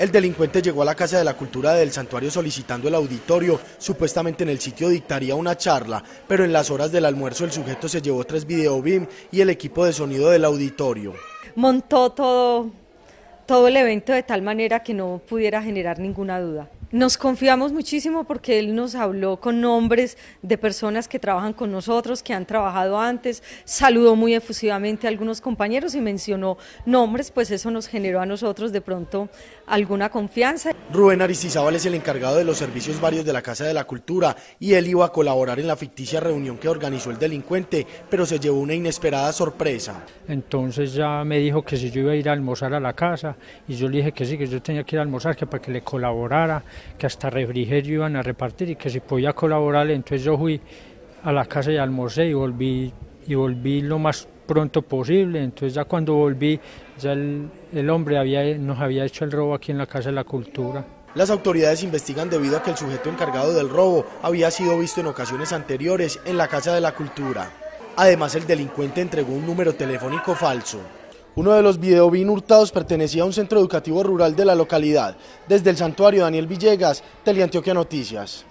El delincuente llegó a la Casa de la Cultura del Santuario solicitando el auditorio, supuestamente en el sitio dictaría una charla, pero en las horas del almuerzo el sujeto se llevó tres video BIM y el equipo de sonido del auditorio. Montó todo, todo el evento de tal manera que no pudiera generar ninguna duda. Nos confiamos muchísimo porque él nos habló con nombres de personas que trabajan con nosotros, que han trabajado antes, saludó muy efusivamente a algunos compañeros y mencionó nombres, pues eso nos generó a nosotros de pronto alguna confianza. Rubén Aristizábal es el encargado de los servicios varios de la Casa de la Cultura y él iba a colaborar en la ficticia reunión que organizó el delincuente, pero se llevó una inesperada sorpresa. Entonces ya me dijo que si yo iba a ir a almorzar a la casa y yo le dije que sí, que yo tenía que ir a almorzar, que para que le colaborara que hasta refrigerio iban a repartir y que si podía colaborar, entonces yo fui a la casa y almorcé y volví, y volví lo más pronto posible, entonces ya cuando volví, ya el, hombre había, nos había hecho el robo aquí en la Casa de la Cultura. Las autoridades investigan debido a que el sujeto encargado del robo había sido visto en ocasiones anteriores en la Casa de la Cultura. Además, el delincuente entregó un número telefónico falso. Uno de los videobin hurtados pertenecía a un centro educativo rural de la localidad. Desde el santuario Daniel Villegas, Teleantioquia Noticias.